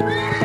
Yeah.